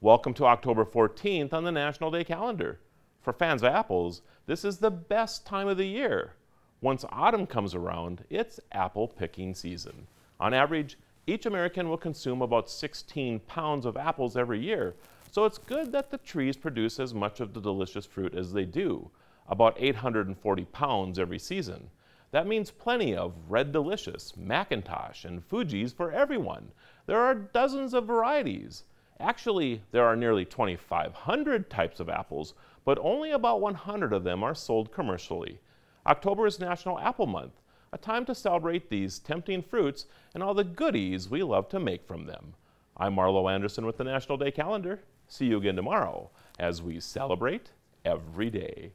Welcome to October 14th on the National Day calendar. For fans of apples, this is the best time of the year. Once autumn comes around, it's apple picking season. On average, each American will consume about 16 pounds of apples every year, so it's good that the trees produce as much of the delicious fruit as they do, about 840 pounds every season. That means plenty of Red Delicious, McIntosh, and Fuji's for everyone. There are dozens of varieties. Actually, there are nearly 2,500 types of apples, but only about 100 of them are sold commercially. October is National Apple Month, a time to celebrate these tempting fruits and all the goodies we love to make from them. I'm Marlo Anderson with the National Day Calendar. See you again tomorrow as we celebrate every day.